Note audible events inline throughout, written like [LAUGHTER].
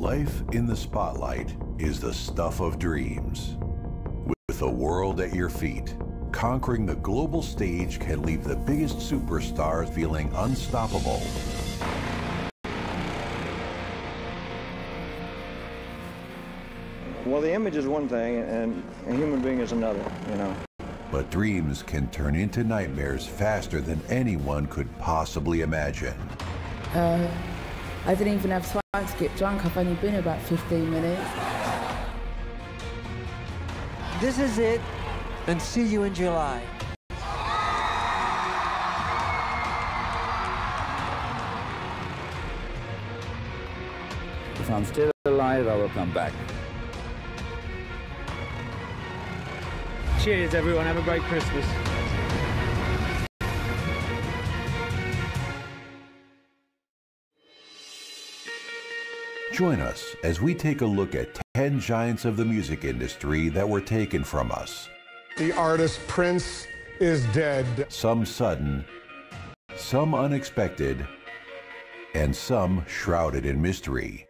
Life in the spotlight is the stuff of dreams. With the world at your feet, conquering the global stage can leave the biggest superstars feeling unstoppable. Well, the image is one thing, and a human being is another, you know. But dreams can turn into nightmares faster than anyone could possibly imagine. Uh, I didn't even have time to get drunk. I've only been about 15 minutes. This is it, and see you in July. If I'm still alive, I will come back. Cheers, everyone. Have a great Christmas. Join us as we take a look at 10 giants of the music industry that were taken from us. The artist Prince is dead. Some sudden, some unexpected, and some shrouded in mystery.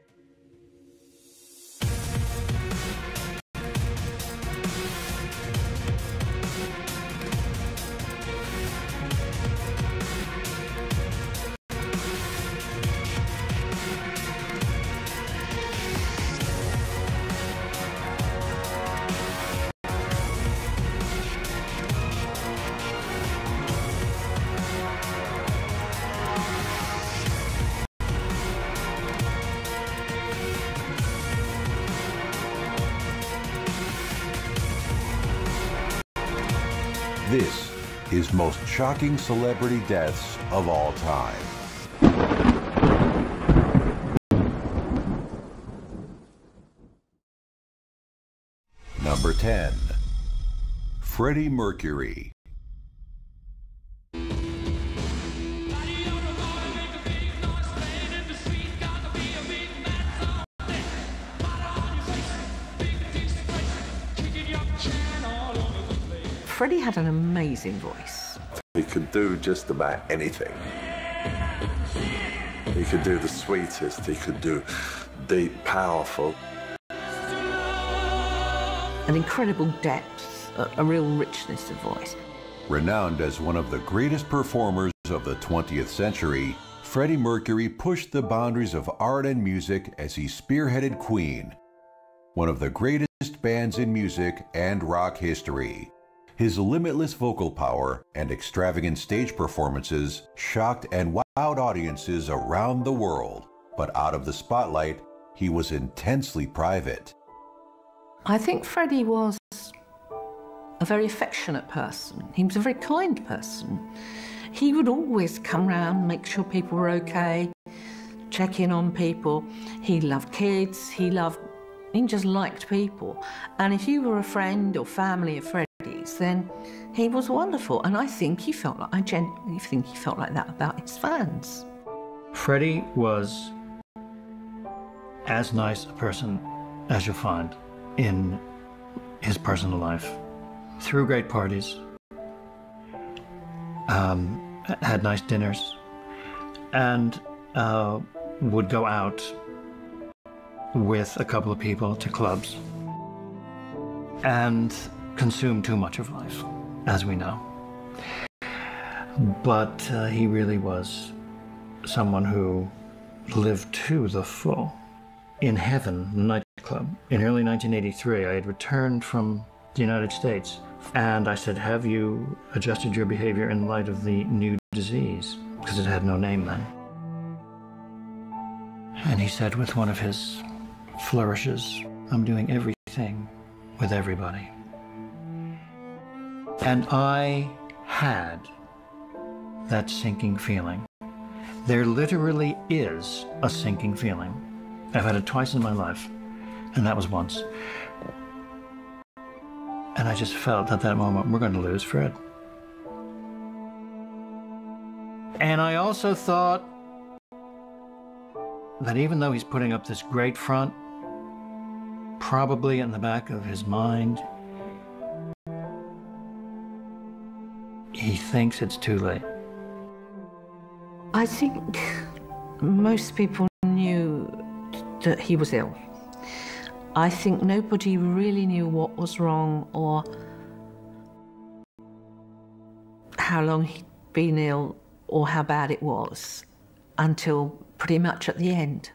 Shocking celebrity deaths of all time. Number 10. Freddie Mercury. Freddie had an amazing voice. He could do just about anything. He could do the sweetest, he could do deep, powerful. An incredible depth, a, a real richness of voice. Renowned as one of the greatest performers of the 20th century, Freddie Mercury pushed the boundaries of art and music as he spearheaded Queen, one of the greatest bands in music and rock history. His limitless vocal power and extravagant stage performances shocked and wowed audiences around the world. But out of the spotlight, he was intensely private. I think Freddie was a very affectionate person. He was a very kind person. He would always come round, make sure people were okay, check in on people. He loved kids, he loved, he just liked people. And if you were a friend or family of Freddie's, then he was wonderful. And I think he felt like, I genuinely think he felt like that about his fans. Freddie was as nice a person as you'll find in his personal life. Threw great parties, um, had nice dinners, and uh, would go out with a couple of people to clubs and consume too much of life, as we know. But uh, he really was someone who lived to the full. In Heaven, nightclub, in early 1983, I had returned from the United States and I said, Have you adjusted your behavior in light of the new disease? Because it had no name then. And he said, with one of his flourishes, I'm doing everything with everybody. And I had that sinking feeling. There literally is a sinking feeling. I've had it twice in my life, and that was once. And I just felt at that moment, we're going to lose Fred. And I also thought that even though he's putting up this great front, probably in the back of his mind, he thinks it's too late. I think most people knew that he was ill. I think nobody really knew what was wrong or how long he'd been ill or how bad it was until pretty much at the end.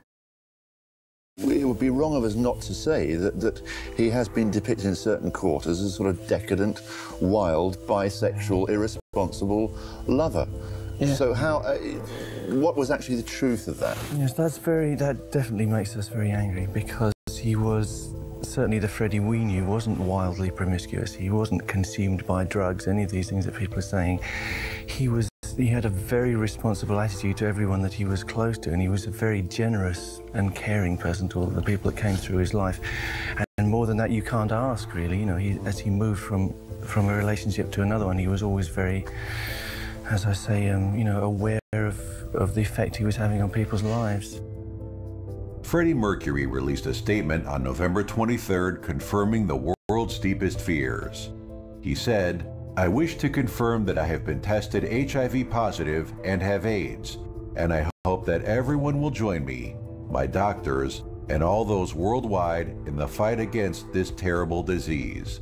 It would be wrong of us not to say that, that he has been depicted in certain quarters as a sort of decadent, wild, bisexual, irresponsible lover. Yeah. So how, uh, what was actually the truth of that? Yes, that's very, that definitely makes us very angry because he was, certainly the Freddie we knew wasn't wildly promiscuous. He wasn't consumed by drugs, any of these things that people are saying. He was he had a very responsible attitude to everyone that he was close to, and he was a very generous and caring person to all the people that came through his life. And more than that, you can't ask, really. You know, he, as he moved from from a relationship to another one, he was always very, as I say, um, you know, aware of, of the effect he was having on people's lives. Freddie Mercury released a statement on November 23rd confirming the world's deepest fears. He said, I wish to confirm that I have been tested HIV positive and have AIDS, and I hope that everyone will join me, my doctors, and all those worldwide in the fight against this terrible disease.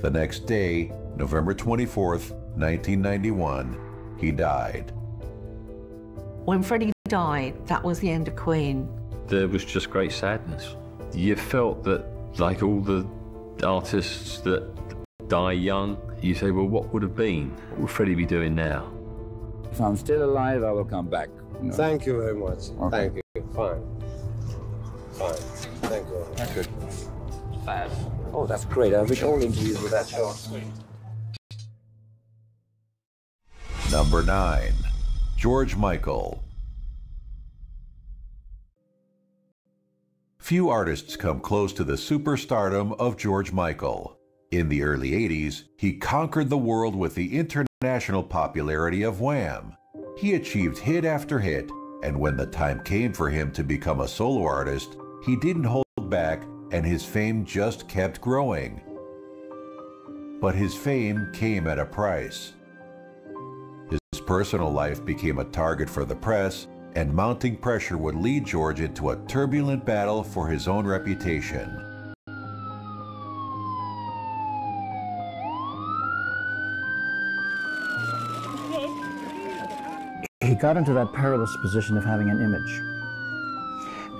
The next day, November 24th, 1991, he died. When Freddie died, that was the end of Queen. There was just great sadness. You felt that, like all the artists that die young, you say, well, what would have been? What would Freddie be doing now? If I'm still alive, I will come back. You know? Thank you very much. Okay. Thank you. Fine. Fine. Thank you. That's good. Fab. Oh, that's great. I wish all interviews were that short. Number 9. George Michael. Few artists come close to the superstardom of George Michael. In the early 80s, he conquered the world with the international popularity of Wham. He achieved hit after hit, and when the time came for him to become a solo artist, he didn't hold back and his fame just kept growing. But his fame came at a price. His personal life became a target for the press, and mounting pressure would lead George into a turbulent battle for his own reputation. Got into that perilous position of having an image.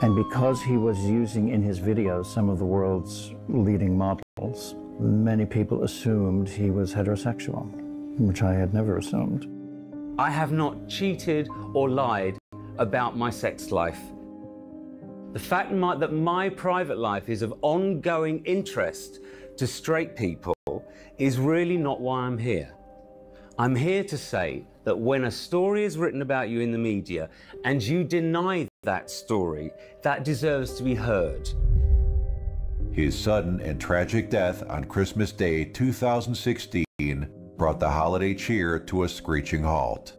And because he was using in his videos some of the world's leading models, many people assumed he was heterosexual, which I had never assumed. I have not cheated or lied about my sex life. The fact that my private life is of ongoing interest to straight people is really not why I'm here. I'm here to say that when a story is written about you in the media and you deny that story, that deserves to be heard. His sudden and tragic death on Christmas Day 2016 brought the holiday cheer to a screeching halt.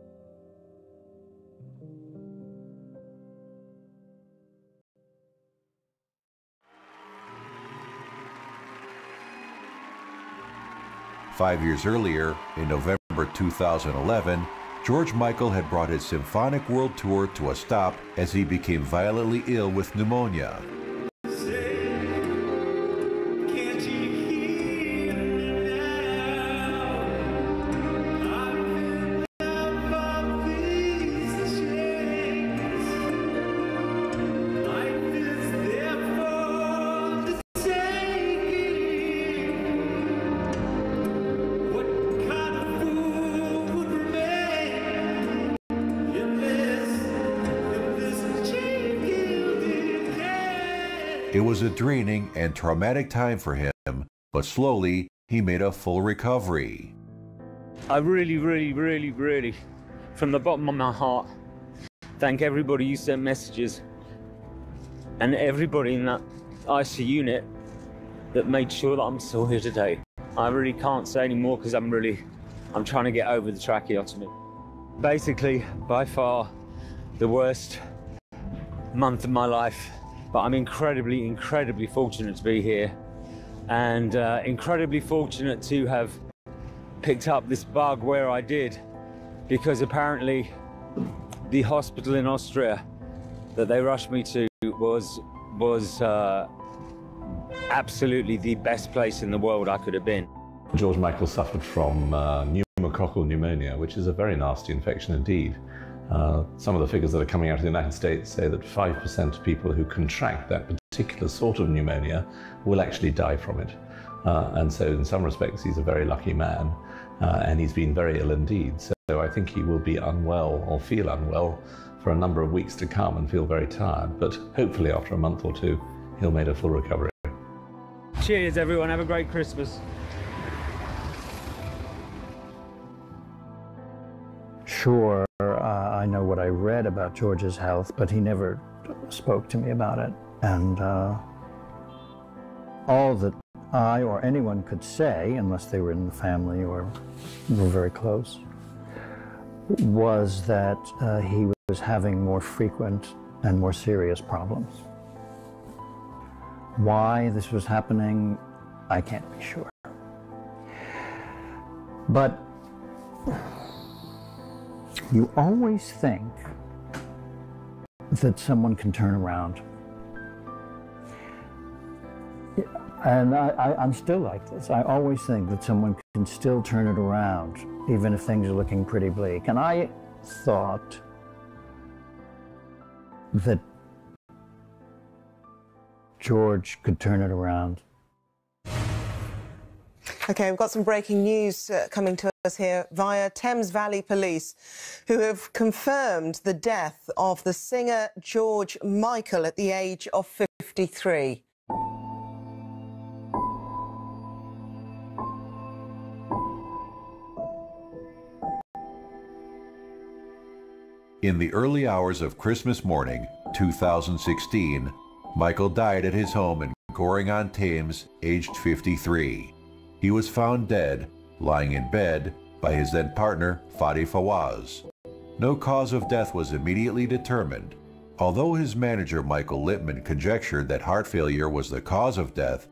Five years earlier, in November 2011, George Michael had brought his symphonic world tour to a stop as he became violently ill with pneumonia. Was a draining and traumatic time for him, but slowly he made a full recovery. I really, really, really, really, from the bottom of my heart, thank everybody who sent messages and everybody in that IC unit that made sure that I'm still here today. I really can't say anymore because I'm really, I'm trying to get over the tracheotomy. Basically, by far, the worst month of my life but I'm incredibly, incredibly fortunate to be here and uh, incredibly fortunate to have picked up this bug where I did because apparently the hospital in Austria that they rushed me to was was uh, absolutely the best place in the world I could have been. George Michael suffered from uh, pneumococcal pneumonia, which is a very nasty infection indeed. Uh, some of the figures that are coming out of the United States say that 5% of people who contract that particular sort of pneumonia will actually die from it. Uh, and so, in some respects, he's a very lucky man, uh, and he's been very ill indeed. So, I think he will be unwell or feel unwell for a number of weeks to come and feel very tired. But hopefully, after a month or two, he'll make a full recovery. Cheers, everyone. Have a great Christmas. Sure, uh, I know what I read about George's health, but he never spoke to me about it. And uh, all that I or anyone could say, unless they were in the family or were very close, was that uh, he was having more frequent and more serious problems. Why this was happening, I can't be sure. But you always think that someone can turn around. And I, am still like this. I always think that someone can still turn it around, even if things are looking pretty bleak. And I thought that George could turn it around. Okay, we've got some breaking news uh, coming to us here via Thames Valley Police, who have confirmed the death of the singer George Michael at the age of 53. In the early hours of Christmas morning, 2016, Michael died at his home in Goring-on-Thames, aged 53. He was found dead, lying in bed, by his then partner, Fadi Fawaz. No cause of death was immediately determined, although his manager Michael Lippman conjectured that heart failure was the cause of death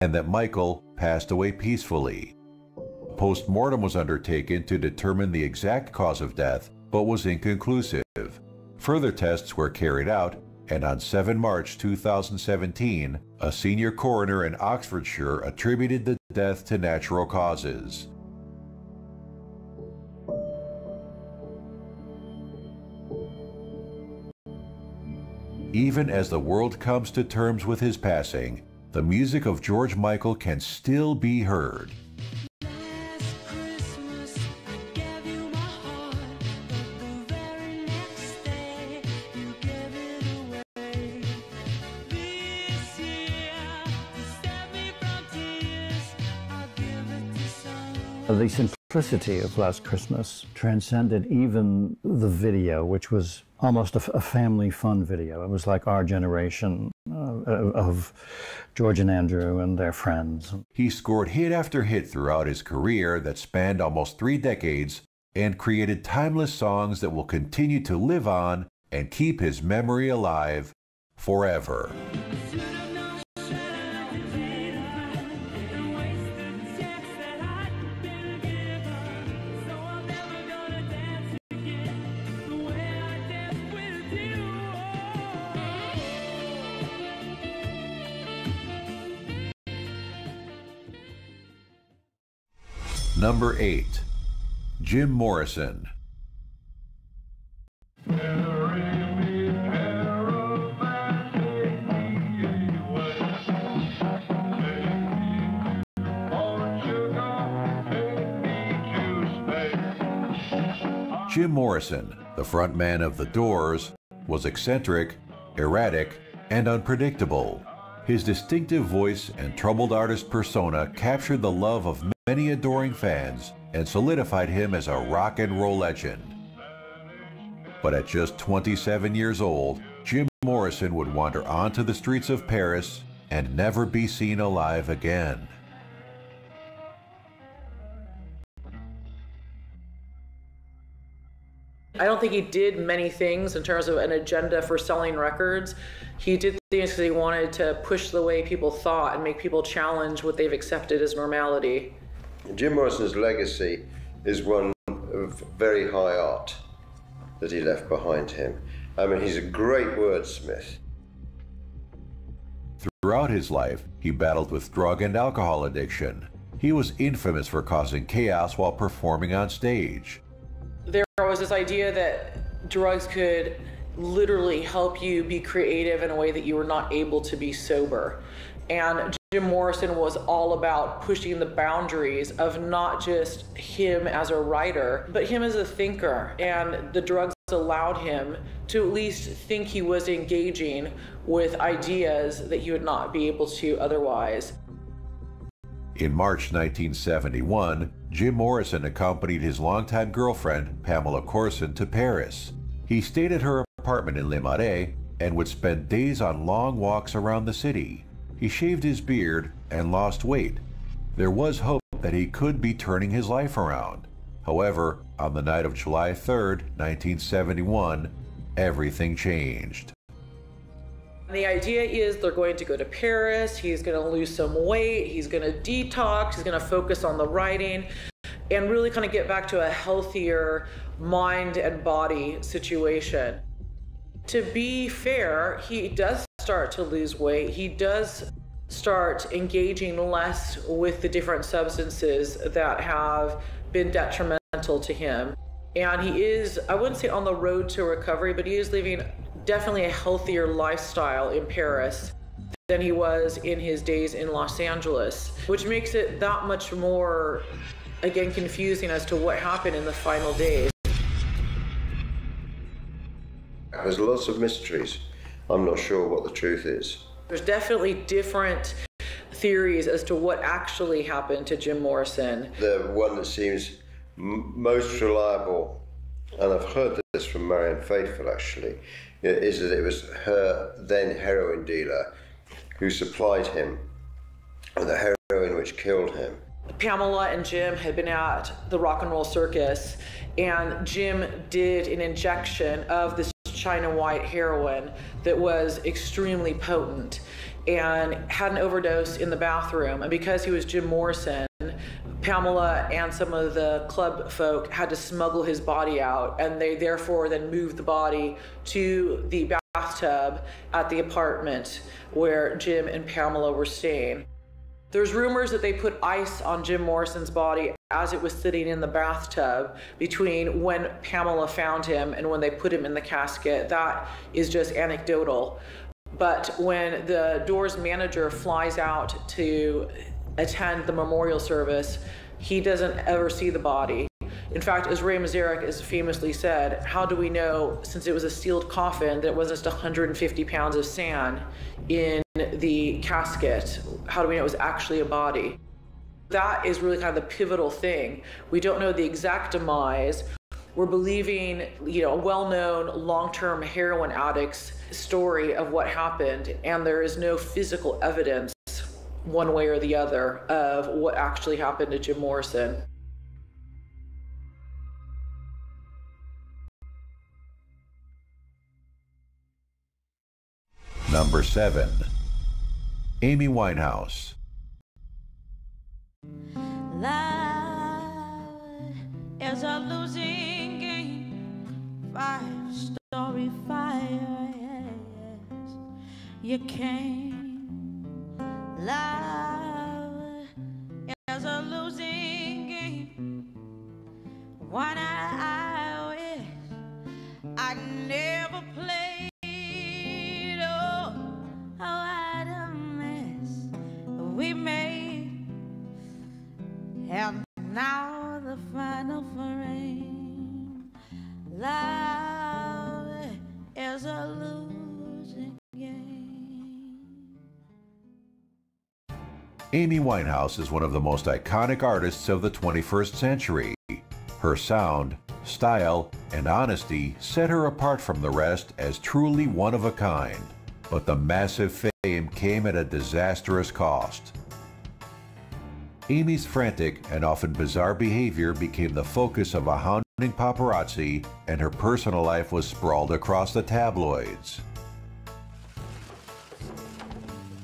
and that Michael passed away peacefully. A post-mortem was undertaken to determine the exact cause of death, but was inconclusive. Further tests were carried out and on 7 March 2017, a senior coroner in Oxfordshire attributed the death to natural causes. Even as the world comes to terms with his passing, the music of George Michael can still be heard. The simplicity of Last Christmas transcended even the video, which was almost a, a family fun video. It was like our generation uh, of George and Andrew and their friends. He scored hit after hit throughout his career that spanned almost three decades and created timeless songs that will continue to live on and keep his memory alive forever. Number 8. Jim Morrison. Jim Morrison, the frontman of The Doors, was eccentric, erratic, and unpredictable. His distinctive voice and troubled artist persona captured the love of many adoring fans and solidified him as a rock and roll legend. But at just 27 years old, Jim Morrison would wander onto the streets of Paris and never be seen alive again. I don't think he did many things in terms of an agenda for selling records. He did things because he wanted to push the way people thought and make people challenge what they've accepted as normality. Jim Morrison's legacy is one of very high art. that he left behind him. I mean, he's a great wordsmith. Throughout his life, he battled with drug and alcohol addiction. He was infamous for causing chaos while performing on stage. There was this idea that drugs could literally help you be creative in a way that you were not able to be sober. And Jim Morrison was all about pushing the boundaries of not just him as a writer, but him as a thinker. And the drugs allowed him to at least think he was engaging with ideas that he would not be able to otherwise. In March 1971, Jim Morrison accompanied his longtime girlfriend, Pamela Courson, to Paris. He stayed at her apartment in Le Marais and would spend days on long walks around the city. He shaved his beard and lost weight. There was hope that he could be turning his life around. However, on the night of July 3, 1971, everything changed. The idea is they're going to go to Paris, he's going to lose some weight, he's going to detox, he's going to focus on the writing, and really kind of get back to a healthier mind and body situation. To be fair, he does start to lose weight. He does start engaging less with the different substances that have been detrimental to him. And he is, I wouldn't say on the road to recovery, but he is living definitely a healthier lifestyle in Paris than he was in his days in Los Angeles, which makes it that much more, again, confusing as to what happened in the final days. There's lots of mysteries. I'm not sure what the truth is. There's definitely different theories as to what actually happened to Jim Morrison. The one that seems m- most reliable, and I've heard this from Marianne Faithfull actually, is that it was her then heroin dealer who supplied him with the heroin which killed him. Pamela and Jim had been at the rock and roll circus, and Jim did an injection of this China white heroin that was extremely potent and had an overdose in the bathroom. And because he was Jim Morrison, Pamela and some of the club folk had to smuggle his body out, and they therefore then moved the body to the bathtub at the apartment where Jim and Pamela were staying. There's rumors that they put ice on Jim Morrison's body as it was sitting in the bathtub between when Pamela found him and when they put him in the casket. That is just anecdotal. But when the Doors manager flies out to attend the memorial service, he doesn't ever see the body. In fact, as Ray Manzarek has famously said, how do we know, since it was a sealed coffin, that it wasn't just 150 pounds of sand in the casket? How do we know it was actually a body? That is really kind of the pivotal thing. We don't know the exact demise. We're believing, you know, a well-known long-term heroin addict's story of what happened, and there is no physical evidence one way or the other of what actually happened to Jim Morrison. Number 7. Amy Winehouse. Love is a losing game. Five story fire, yes. You can't. Love is a losing game. One I wish I never played. Oh, oh, what a mess we made. And now the final frame. Love is a losing Amy Winehouse is one of the most iconic artists of the 21st century. Her sound, style, and honesty set her apart from the rest as truly one of a kind. But the massive fame came at a disastrous cost. Amy's frantic and often bizarre behavior became the focus of a hounding paparazzi, and her personal life was sprawled across the tabloids.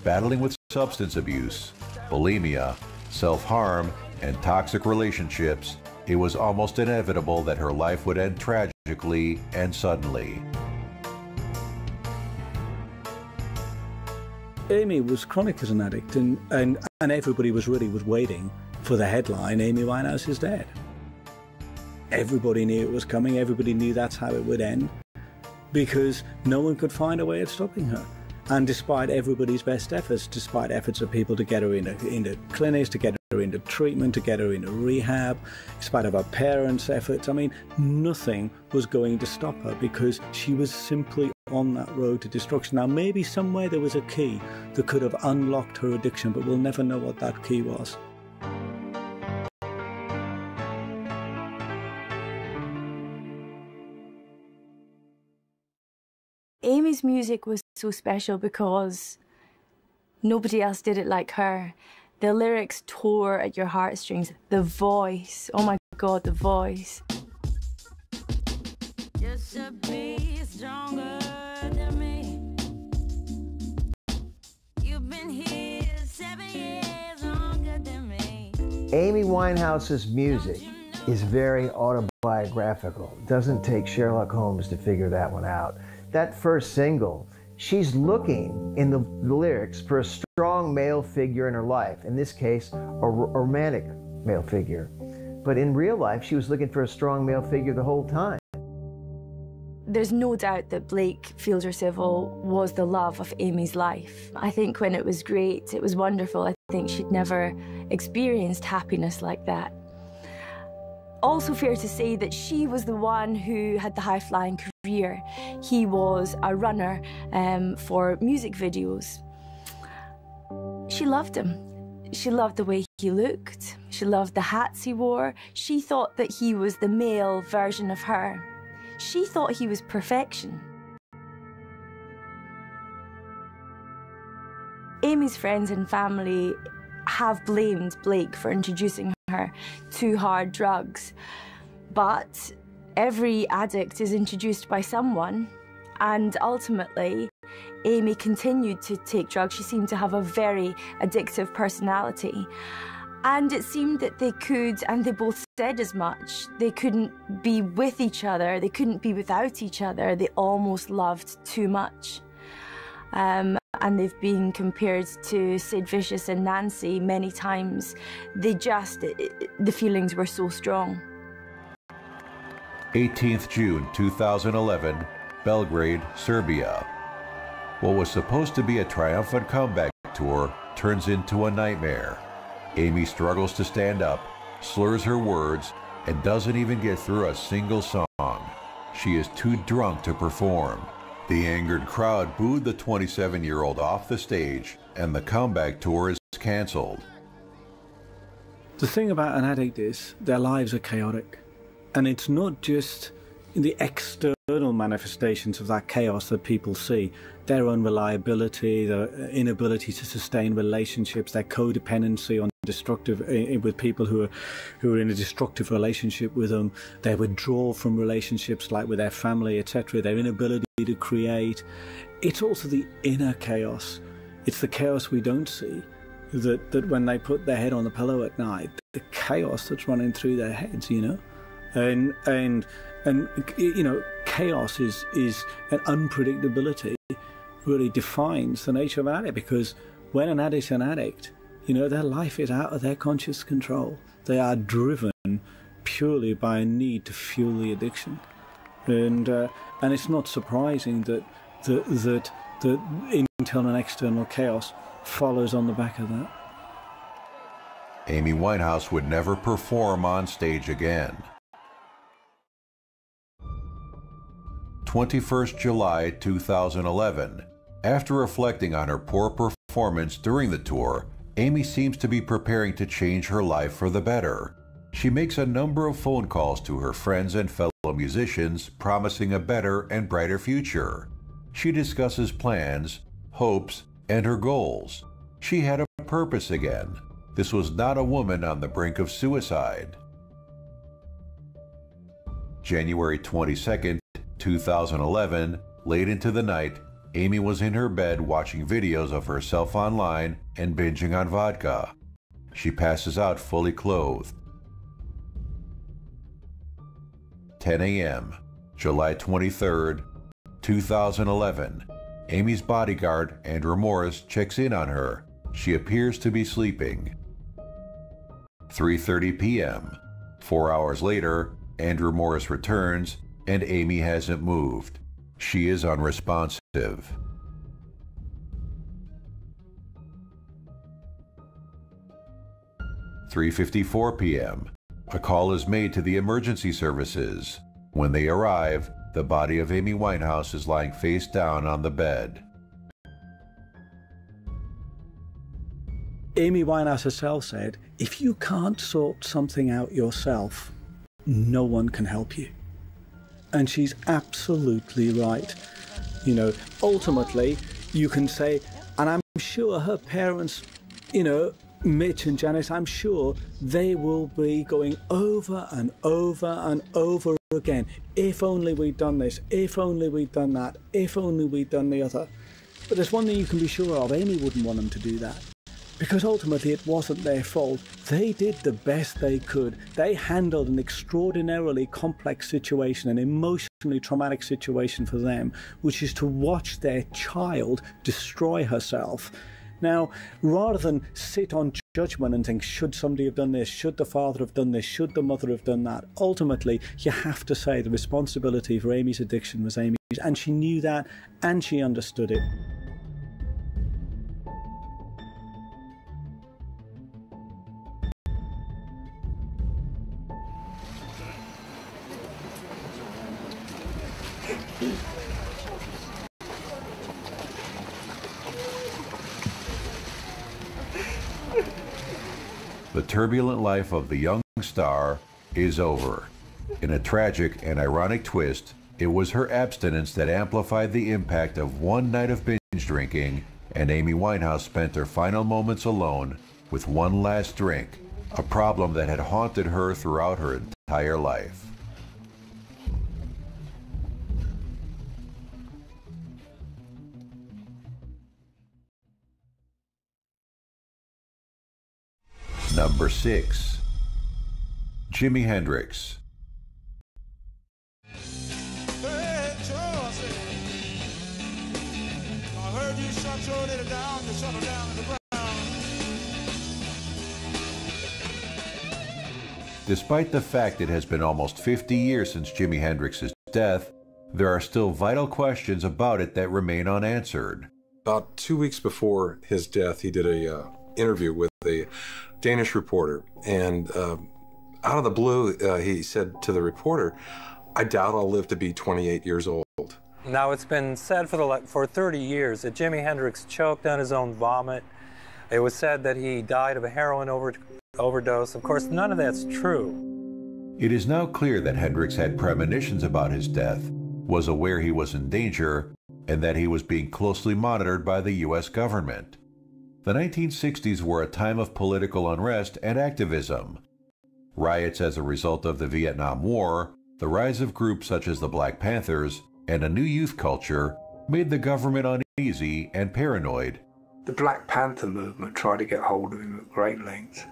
Battling with substance abuse, bulimia, self harm, and toxic relationships, it was almost inevitable that her life would end tragically and suddenly. Amy was chronic as an addict, and, and, and everybody was really was waiting for the headline Amy Winehouse is dead. Everybody knew it was coming, everybody knew that's how it would end because no one could find a way of stopping her. And despite everybody's best efforts, despite efforts of people to get her into, into clinics, to get her into treatment, to get her into rehab, in spite of her parents' efforts, I mean, nothing was going to stop her because she was simply on that road to destruction. Now, maybe somewhere there was a key that could have unlocked her addiction, but we'll never know what that key was. Music was so special because nobody else did it like her. The lyrics tore at your heartstrings. The voice, oh my god, the voice. Amy Winehouse's music is very autobiographical. It doesn't take Sherlock Holmes to figure that one out that first single, she's looking in the lyrics for a strong male figure in her life. In this case, a, romantic male figure. But in real life, she was looking for a strong male figure the whole time. There's no doubt that Blake Fielder Civil was the love of Amy's life. I think when it was great, it was wonderful. I think she'd never experienced happiness like that. Also fair to say that she was the one who had the high-flying career. He was a runner um, for music videos. She loved him. She loved the way he looked. She loved the hats he wore. She thought that he was the male version of her. She thought he was perfection. Amy's friends and family have blamed Blake for introducing her to hard drugs. But every addict is introduced by someone, and ultimately, Amy continued to take drugs. She seemed to have a very addictive personality. And it seemed that they could, and they both said as much, they couldn't be with each other, they couldn't be without each other, they almost loved too much. Um, and they've been compared to Sid Vicious and Nancy many times. They just, the feelings were so strong. 18th June 2011, Belgrade, Serbia. What was supposed to be a triumphant comeback tour turns into a nightmare. Amy struggles to stand up, slurs her words, and doesn't even get through a single song. She is too drunk to perform. The angered crowd booed the 27 year old off the stage, and the comeback tour is cancelled. The thing about an addict is their lives are chaotic. And it's not just the external manifestations of that chaos that people see their unreliability, their inability to sustain relationships, their codependency on destructive eh, eh, with people who are who are in a destructive relationship with them, their withdrawal from relationships like with their family, etc., their inability to create. It's also the inner chaos. It's the chaos we don't see. That that when they put their head on the pillow at night, the chaos that's running through their heads, you know, and and and you know, chaos is is an unpredictability really defines the nature of an addict because when an addict's an addict, you know, their life is out of their conscious control. They are driven purely by a need to fuel the addiction, and uh, and it's not surprising that that that that internal and external chaos follows on the back of that. Amy Winehouse would never perform on stage again. 21st July 2011. After reflecting on her poor performance during the tour, Amy seems to be preparing to change her life for the better. She makes a number of phone calls to her friends and fellow musicians, promising a better and brighter future. She discusses plans, hopes, and her goals. She had a purpose again. This was not a woman on the brink of suicide. January 22, 2011, late into the night, Amy was in her bed watching videos of herself online and binging on vodka. She passes out fully clothed. 10 a.m., July 23, 2011. Amy's bodyguard, Andrew Morris, checks in on her. She appears to be sleeping. 3:30 p.m. 4 hours later, Andrew Morris returns and Amy hasn't moved. She is unresponsive. Three fifty-four p.m. A call is made to the emergency services. When they arrive, the body of Amy Winehouse is lying face down on the bed. Amy Winehouse herself said, if you can't sort something out yourself, no one can help you. And she's absolutely right. You know, ultimately, you can say, and I'm sure her parents, you know, Mitch and Janice, I'm sure they will be going over and over and over again. If only we'd done this, if only we'd done that, if only we'd done the other. But there's one thing you can be sure of Amy wouldn't want them to do that. Because ultimately it wasn't their fault. They did the best they could. They handled an extraordinarily complex situation, an emotionally traumatic situation for them, which is to watch their child destroy herself now, rather than sit on judgment and think, should somebody have done this? Should the father have done this? Should the mother have done that? Ultimately, you have to say the responsibility for Amy's addiction was Amy's, and she knew that and she understood it. Turbulent life of the young star is over. In a tragic and ironic twist, it was her abstinence that amplified the impact of one night of binge drinking, and Amy Winehouse spent her final moments alone with one last drink, a problem that had haunted her throughout her entire life. Number 6. Jimi Hendrix. Despite the fact it has been almost 50 years since Jimi Hendrix's death, there are still vital questions about it that remain unanswered. About two weeks before his death, he did a uh, interview with a Danish reporter, and uh, out of the blue, uh, he said to the reporter, "I doubt I'll live to be 28 years old." Now it's been said for the for 30 years that Jimi Hendrix choked on his own vomit. It was said that he died of a heroin over, overdose. Of course, none of that's true. It is now clear that Hendrix had premonitions about his death, was aware he was in danger, and that he was being closely monitored by the U.S. government. The 1960s were a time of political unrest and activism. Riots as a result of the Vietnam War, the rise of groups such as the Black Panthers, and a new youth culture made the government uneasy and paranoid. The Black Panther movement tried to get hold of him at great length.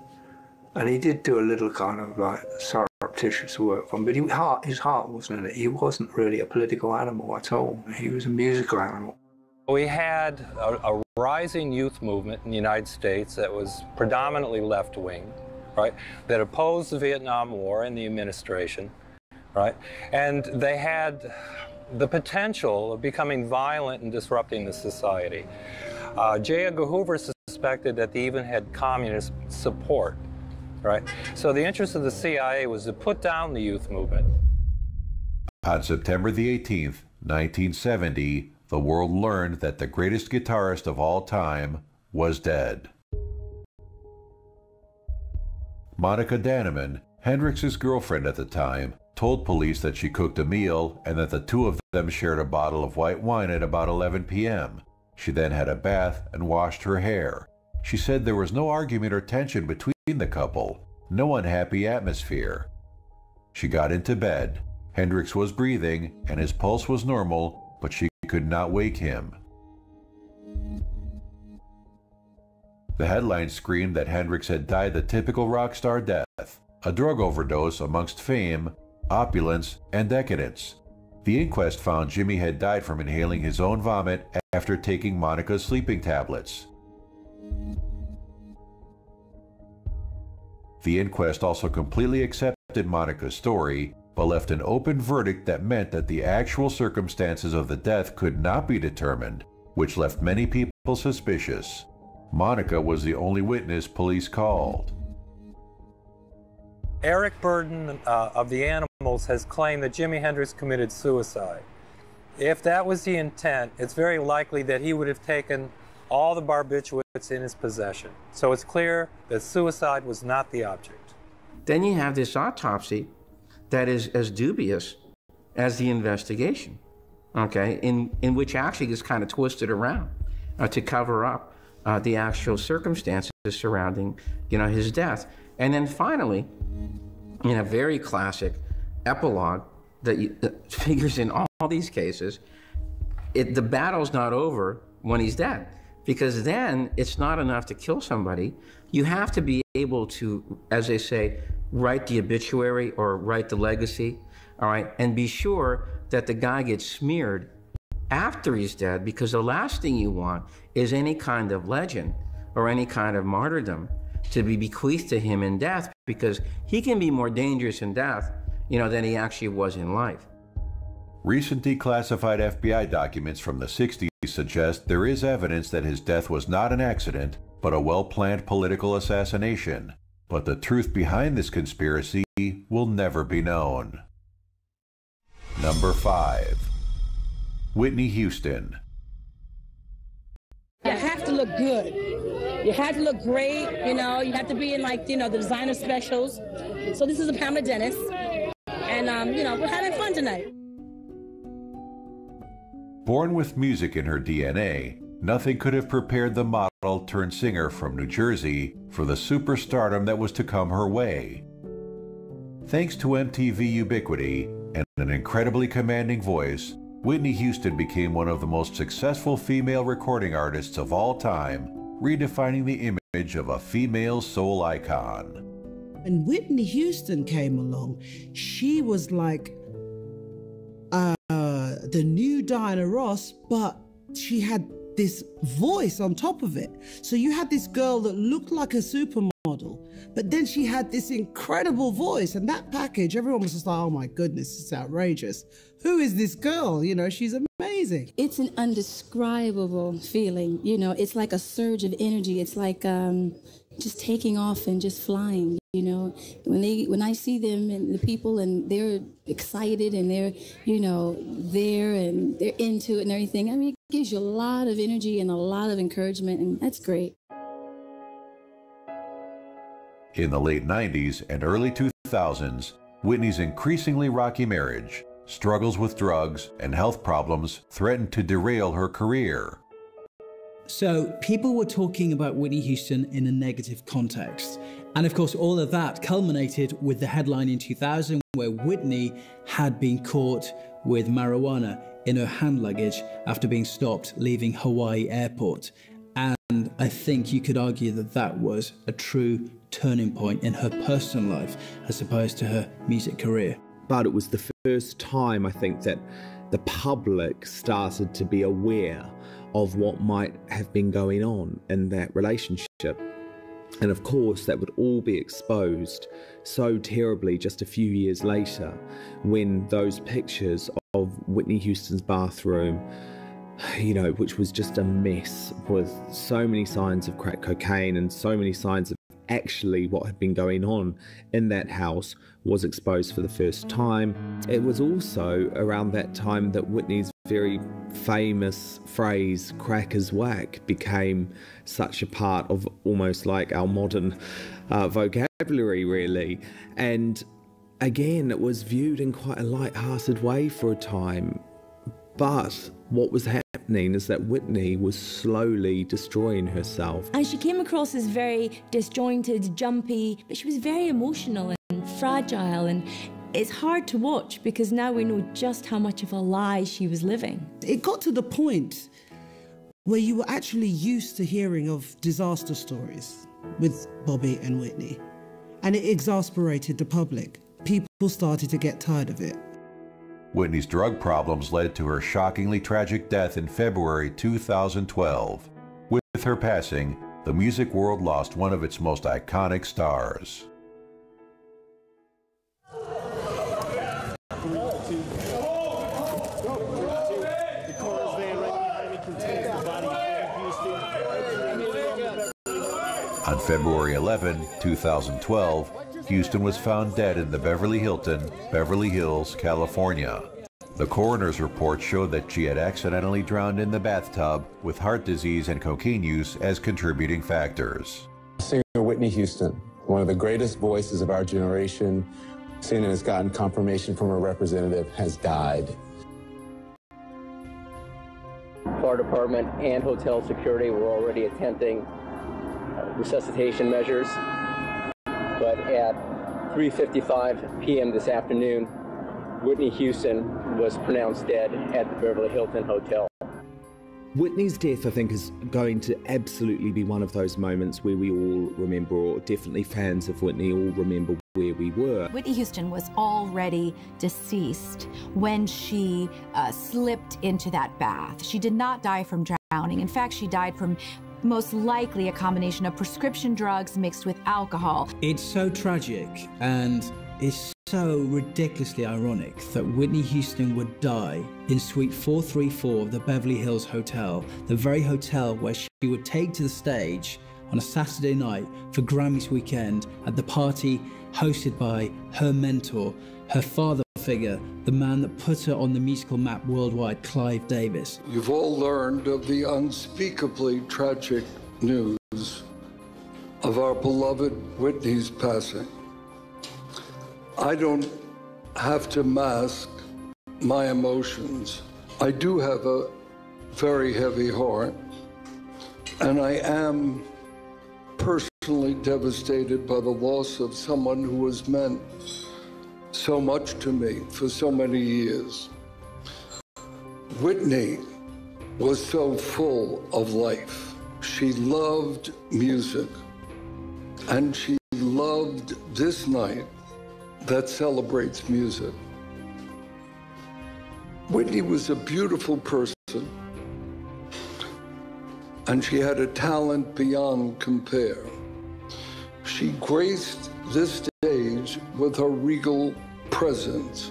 And he did do a little kind of like surreptitious work for him, but he, his heart wasn't in it. He wasn't really a political animal at all. He was a musical animal. We had a, a rising youth movement in the United States that was predominantly left wing, right, that opposed the Vietnam War and the administration, right, and they had the potential of becoming violent and disrupting the society. Uh, J. Edgar Hoover suspected that they even had communist support, right? So the interest of the CIA was to put down the youth movement. On September the 18th, 1970, the world learned that the greatest guitarist of all time was dead. Monica Dannemann, Hendrix's girlfriend at the time, told police that she cooked a meal and that the two of them shared a bottle of white wine at about 11 p.m. She then had a bath and washed her hair. She said there was no argument or tension between the couple, no unhappy atmosphere. She got into bed. Hendrix was breathing and his pulse was normal, but she could not wake him. The headlines screamed that Hendrix had died the typical rock star death, a drug overdose amongst fame, opulence, and decadence. The inquest found Jimi had died from inhaling his own vomit after taking Monica's sleeping tablets. The inquest also completely accepted Monica's story, but left an open verdict that meant that the actual circumstances of the death could not be determined, which left many people suspicious. Monica was the only witness police called. Eric Burdon uh, of the Animals has claimed that Jimi Hendrix committed suicide. If that was the intent, it's very likely that he would have taken all the barbiturates in his possession. So it's clear that suicide was not the object. Then you have this autopsy that is as dubious as the investigation, okay, in, in which actually is kind of twisted around uh, to cover up uh, the actual circumstances surrounding, you know, his death. And then finally, in a very classic epilogue that, you, [LAUGHS] figures in all, all these cases, it, the battle's not over when he's dead. Because then it's not enough to kill somebody. You have to be able to, as they say, write the obituary or write the legacy, all right, and be sure that the guy gets smeared after he's dead because the last thing you want is any kind of legend or any kind of martyrdom to be bequeathed to him in death because he can be more dangerous in death, you know, than he actually was in life. Recent declassified FBI documents from the 60s suggest there is evidence that his death was not an accident, but a well planned political assassination. But the truth behind this conspiracy will never be known. Number 5 Whitney Houston. You have to look good. You have to look great. You know, you have to be in like you know the designer specials. So this is a Pamela Dennis, and um, you know we're having fun tonight. Born with music in her DNA, nothing could have prepared the model turned singer from New Jersey for the superstardom that was to come her way. Thanks to MTV ubiquity and an incredibly commanding voice, Whitney Houston became one of the most successful female recording artists of all time, redefining the image of a female soul icon. When Whitney Houston came along, she was like uh, the new Diana Ross, but she had this voice on top of it. So you had this girl that looked like a supermodel, but then she had this incredible voice. And that package, everyone was just like, oh my goodness, it's outrageous. Who is this girl? You know, she's amazing. It's an undescribable feeling. You know, it's like a surge of energy. It's like um, just taking off and just flying. You know, when they when I see them and the people and they're excited and they're you know there and they're into it and everything. I mean, gives you a lot of energy and a lot of encouragement, and that's great. In the late 90s and early 2000s, Whitney's increasingly rocky marriage, struggles with drugs, and health problems threatened to derail her career. So people were talking about Whitney Houston in a negative context. And of course, all of that culminated with the headline in 2000 where Whitney had been caught with marijuana in her hand luggage after being stopped leaving Hawaii airport. And I think you could argue that that was a true turning point in her personal life as opposed to her music career. But it was the first time I think that the public started to be aware of what might have been going on in that relationship. And of course, that would all be exposed so terribly just a few years later when those pictures of Whitney Houston's bathroom, you know, which was just a mess with so many signs of crack cocaine and so many signs of actually what had been going on in that house was exposed for the first time. It was also around that time that Whitney's very famous phrase, crackers whack, became such a part of almost like our modern uh, vocabulary, really. And again, it was viewed in quite a light-hearted way for a time. But what was happening is that Whitney was slowly destroying herself. And she came across as very disjointed, jumpy, but she was very emotional and fragile. And it's hard to watch because now we know just how much of a lie she was living. It got to the point where you were actually used to hearing of disaster stories with Bobby and Whitney. And it exasperated the public. people started to get tired of it. Whitney's drug problems led to her shockingly tragic death in February 2012. With her passing, the music world lost one of its most iconic stars. On February 11, 2012, Houston was found dead in the Beverly Hilton, Beverly Hills, California. The coroner's report showed that she had accidentally drowned in the bathtub with heart disease and cocaine use as contributing factors. Singer Whitney Houston, one of the greatest voices of our generation, CNN has gotten confirmation from a representative, has died. Fire department and hotel security were already attempting resuscitation measures. But at 3.55 p.m. this afternoon, Whitney Houston was pronounced dead at the Beverly Hilton Hotel. Whitney's death, I think, is going to absolutely be one of those moments where we all remember, or definitely fans of Whitney all remember where we were. Whitney Houston was already deceased when she uh, slipped into that bath. She did not die from drowning. In fact, she died from most likely a combination of prescription drugs mixed with alcohol. It's so tragic and it's so ridiculously ironic that Whitney Houston would die in Suite 434 of the Beverly Hills Hotel, the very hotel where she would take to the stage on a Saturday night for Grammys weekend at the party hosted by her mentor, her father figure, the man that put her on the musical map worldwide, Clive Davis. You've all learned of the unspeakably tragic news of our beloved Whitney's passing. I don't have to mask my emotions. I do have a very heavy heart, and I am personally devastated by the loss of someone who was meant so much to me for so many years. Whitney was so full of life. She loved music, and she loved this night that celebrates music. Whitney was a beautiful person, and she had a talent beyond compare. She graced this stage with her regal presence.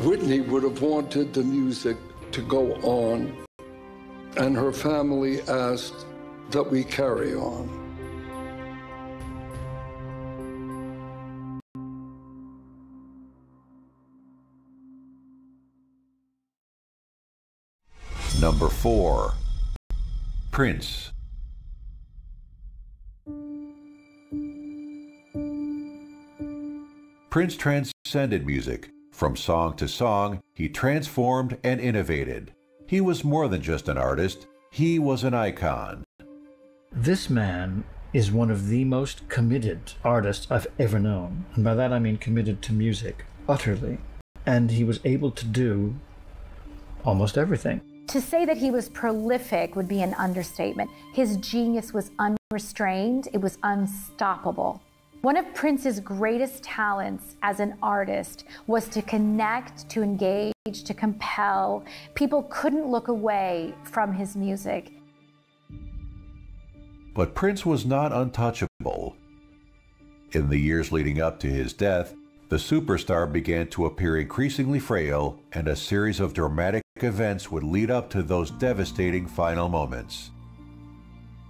Whitney would have wanted the music to go on, and her family asked that we carry on. Number 4. Prince. Prince transcended music. From song to song, he transformed and innovated. He was more than just an artist, he was an icon. This man is one of the most committed artists I've ever known. And by that I mean committed to music, utterly. And he was able to do almost everything. To say that he was prolific would be an understatement. His genius was unrestrained, it was unstoppable. One of Prince's greatest talents as an artist was to connect, to engage, to compel. People couldn't look away from his music. But Prince was not untouchable. In the years leading up to his death, the superstar began to appear increasingly frail, and a series of dramatic events would lead up to those devastating final moments.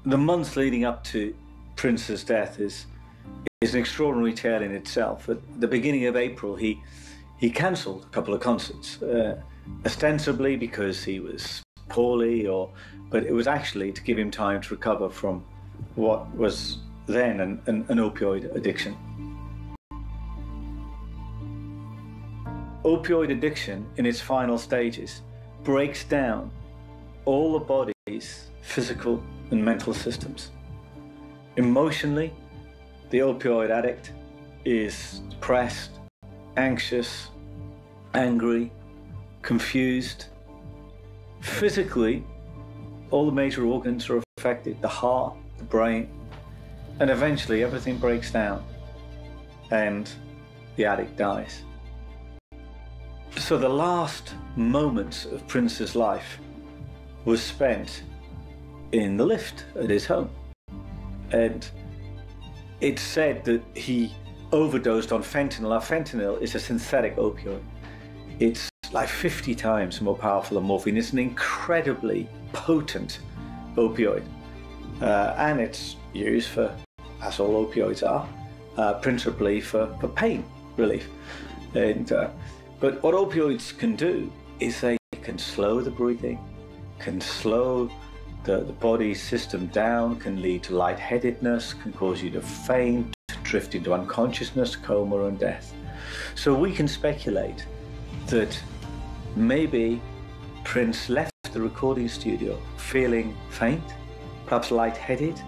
The months leading up to Prince's death is is an extraordinary tale in itself. At the beginning of April, he he cancelled a couple of concerts, uh, ostensibly because he was poorly, or but it was actually to give him time to recover from what was then an, an, an opioid addiction. Opioid addiction, in its final stages, breaks down all the body's physical and mental systems. Emotionally, the opioid addict is depressed, anxious, angry, confused. Physically, all the major organs are affected the heart, the brain, and eventually everything breaks down. And the addict dies. So the last moments of Prince's life was spent in the lift at his home. And it's said that he overdosed on fentanyl. Now, fentanyl is a synthetic opioid. It's like 50 times more powerful than morphine. It's an incredibly potent opioid. Uh, and it's used for, as all opioids are, uh, principally for, for pain relief. And, uh, but what opioids can do is they can slow the breathing, can slow the, the body system down, can lead to lightheadedness, can cause you to faint, drift into unconsciousness, coma, and death. So we can speculate that maybe Prince left the recording studio feeling faint, perhaps lightheaded,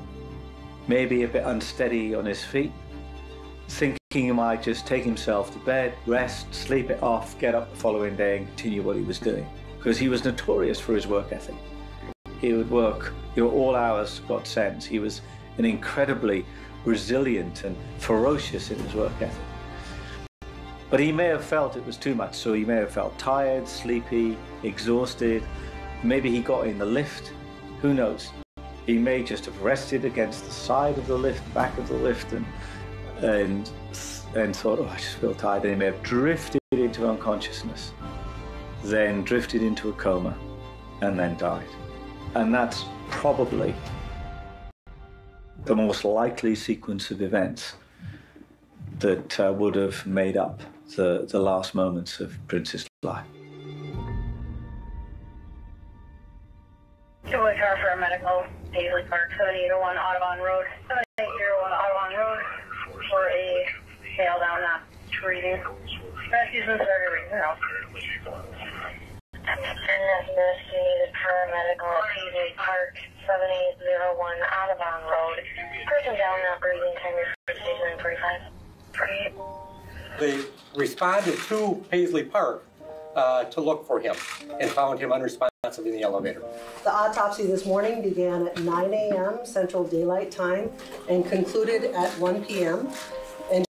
maybe a bit unsteady on his feet, thinking he might just take himself to bed, rest, sleep it off, get up the following day and continue what he was doing. Because he was notorious for his work ethic. He would work, you know, all hours God sends. He was an incredibly resilient and ferocious in his work ethic. But he may have felt it was too much, so he may have felt tired, sleepy, exhausted. Maybe he got in the lift. Who knows? He may just have rested against the side of the lift, back of the lift, and and and thought, oh, I just feel tired. And he may have drifted into unconsciousness, then drifted into a coma, and then died. And that's probably the most likely sequence of events that uh, would have made up the, the last moments of Prince's life. Paisley Park, 7801 Audubon Road, 7801 Audubon Road for a down treating. Rescues and started reading out. And this needed paramedical at Paisley Park, 7801 Audubon Road. Person down not breathing, time your station 45. They responded to Paisley Park uh, to look for him and found him unresponsive in the elevator. The autopsy this morning began at 9 a.m. Central Daylight Time and concluded at 1 p.m.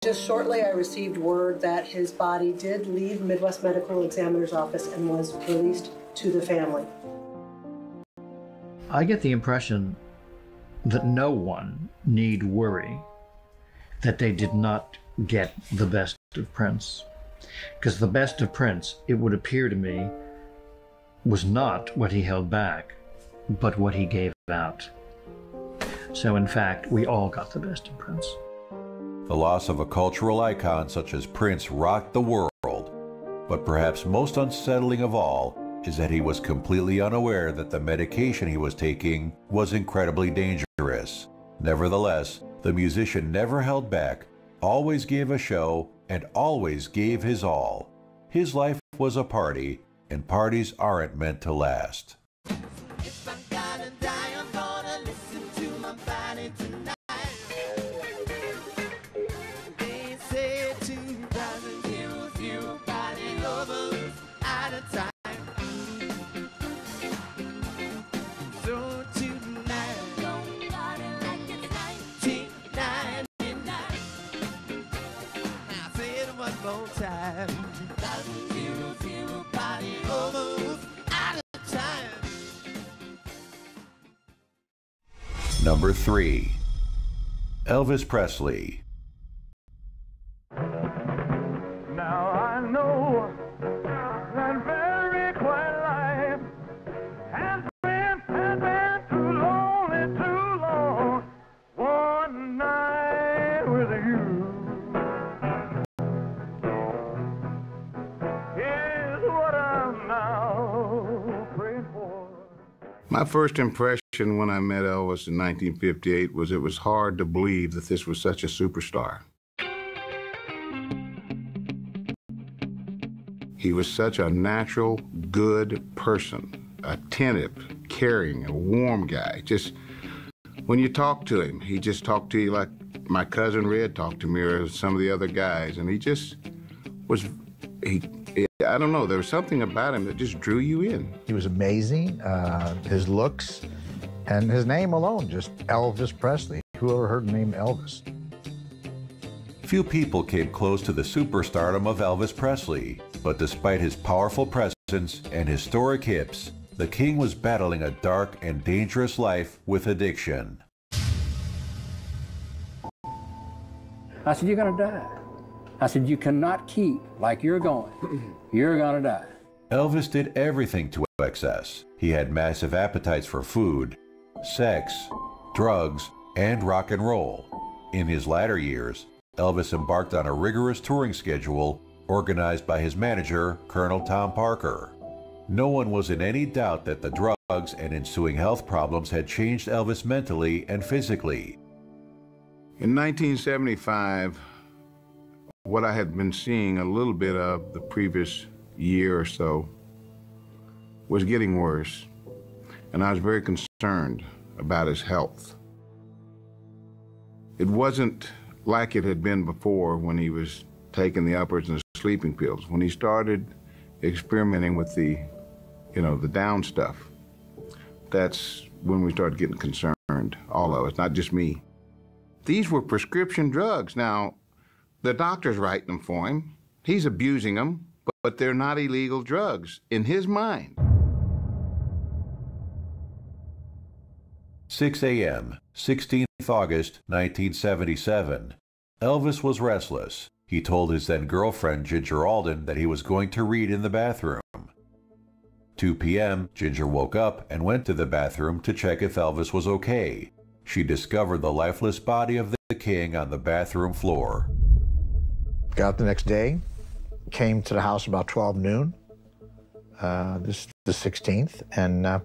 Just shortly, I received word that his body did leave Midwest Medical Examiner's office and was released to the family. I get the impression that no one need worry that they did not get the best of Prince. Because the best of Prince, it would appear to me, was not what he held back, but what he gave out. So, in fact, we all got the best of Prince. The loss of a cultural icon such as Prince rocked the world, but perhaps most unsettling of all is that he was completely unaware that the medication he was taking was incredibly dangerous. Nevertheless, the musician never held back, always gave a show, and always gave his all. His life was a party, and parties aren't meant to last. I'm now praying for. My first impression when I met Elvis in 1958 was it was hard to believe that this was such a superstar. He was such a natural, good person, attentive, caring, a warm guy. Just when you talk to him, he just talked to you like my cousin Red talked to me or some of the other guys, and he just was he I don't know. There was something about him that just drew you in. He was amazing. Uh, his looks and his name alone, just Elvis Presley. Who ever heard the name Elvis? Few people came close to the superstardom of Elvis Presley, but despite his powerful presence and historic hips, the king was battling a dark and dangerous life with addiction. I said, You're going to die. I said, You cannot keep like you're going. [CLEARS THROAT] You're going to die. Elvis did everything to excess. He had massive appetites for food, sex, drugs, and rock and roll. In his latter years, Elvis embarked on a rigorous touring schedule organized by his manager, Colonel Tom Parker. No one was in any doubt that the drugs and ensuing health problems had changed Elvis mentally and physically. In 1975, what I had been seeing a little bit of the previous year or so was getting worse, and I was very concerned about his health. It wasn't like it had been before when he was taking the uppers and the sleeping pills. When he started experimenting with the, you know, the down stuff, that's when we started getting concerned, all of us, not just me. These were prescription drugs. Now, the doctor's writing them for him. He's abusing them, but they're not illegal drugs in his mind. 6 a.m., 16th August 1977. Elvis was restless. He told his then girlfriend Ginger Alden that he was going to read in the bathroom. 2 p.m., Ginger woke up and went to the bathroom to check if Elvis was okay. She discovered the lifeless body of the king on the bathroom floor. Got up the next day, came to the house about 12 noon, uh, this the 16th, and uh,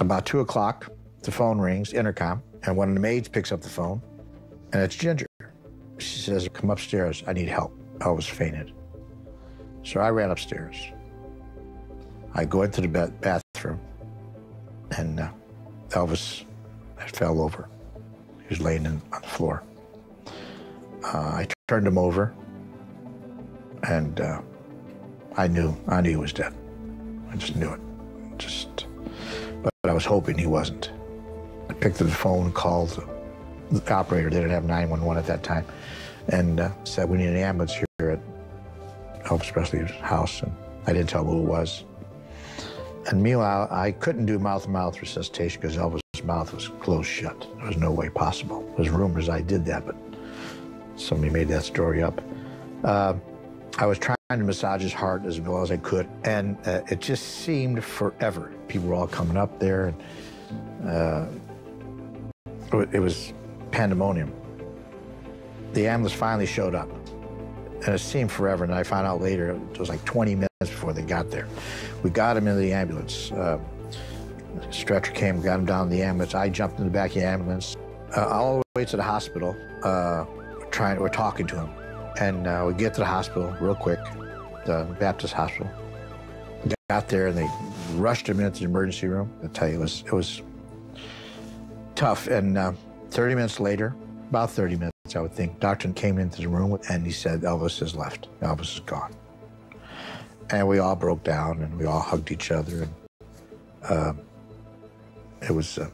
about 2 o'clock, the phone rings, intercom, and one of the maids picks up the phone, and it's Ginger. She says, Come upstairs, I need help. Elvis fainted. So I ran upstairs. I go into the ba- bathroom, and uh, Elvis fell over. He was laying in, on the floor. Uh, I turned him over, and uh, I knew I knew he was dead. I just knew it. Just, but I was hoping he wasn't. I picked up the phone, called the operator. They didn't have 911 at that time, and uh, said we need an ambulance here at Elvis Presley's house. And I didn't tell who it was. And meanwhile, I couldn't do mouth-to-mouth resuscitation because Elvis' mouth was closed shut. There was no way possible. There's rumors I did that, but somebody made that story up. Uh, I was trying to massage his heart as well as I could, and uh, it just seemed forever. People were all coming up there, and uh, it was pandemonium. The ambulance finally showed up, and it seemed forever. And I found out later it was like 20 minutes before they got there. We got him into the ambulance. Uh, stretcher came, got him down the ambulance. I jumped in the back of the ambulance, uh, all the way to the hospital. Uh, we're trying, we're talking to him, and uh, we get to the hospital real quick, the Baptist hospital. Got there and they rushed him into the emergency room. I tell you, it was it was tough. And uh, 30 minutes later, about 30 minutes, I would think, doctor came into the room and he said, Elvis has left. Elvis is gone. And we all broke down and we all hugged each other. And uh, it was, uh,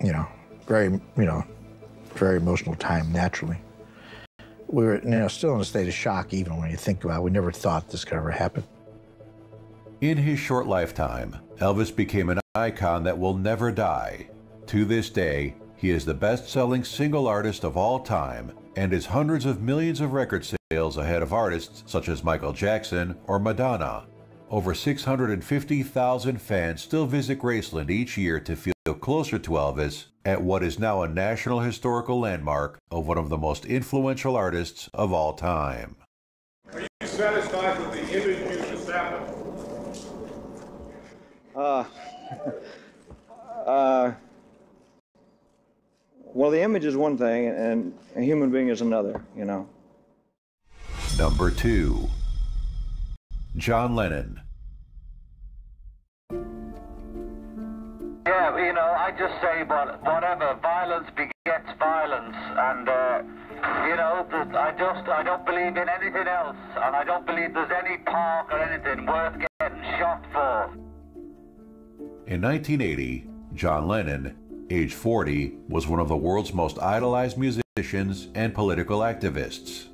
you know, very, you know, very emotional time naturally. We were, you know, still in a state of shock even when you think about it. We never thought this could ever happen. In his short lifetime, Elvis became an icon that will never die. To this day, he is the best selling single artist of all time and is hundreds of millions of record sales ahead of artists such as Michael Jackson or Madonna. Over 650,000 fans still visit Graceland each year to feel closer to Elvis at what is now a national historical landmark of one of the most influential artists of all time. Are you satisfied with the image you've established? Uh, [LAUGHS] uh, well, the image is one thing, and a human being is another, you know. Number two, John Lennon. Yeah, you know, I just say, but whatever, violence begets violence, and uh, you know, I just I don't believe in anything else, and I don't believe there's any park or anything worth getting shot for. In 1980, John Lennon, age 40, was one of the world's most idolized musicians and political activists.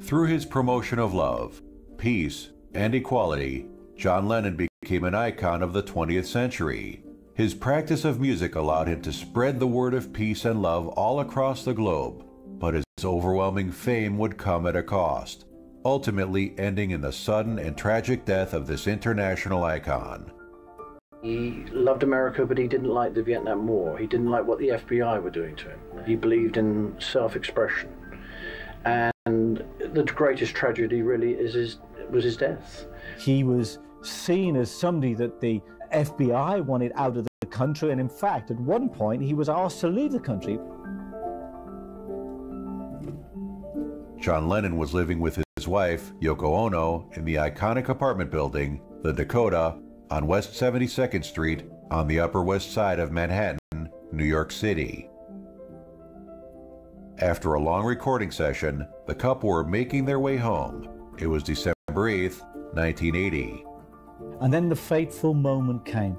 Through his promotion of love, peace, and equality, John Lennon became an icon of the 20th century. His practice of music allowed him to spread the word of peace and love all across the globe, but his overwhelming fame would come at a cost, ultimately ending in the sudden and tragic death of this international icon. He loved America, but he didn't like the Vietnam War. He didn't like what the FBI were doing to him. He believed in self expression. And the greatest tragedy really is his, was his death. He was seen as somebody that the FBI wanted out of the country, and in fact, at one point, he was asked to leave the country. John Lennon was living with his wife, Yoko Ono, in the iconic apartment building, the Dakota, on West 72nd Street on the Upper West Side of Manhattan, New York City. After a long recording session, the couple were making their way home. It was December 8th, 1980. And then the fateful moment came.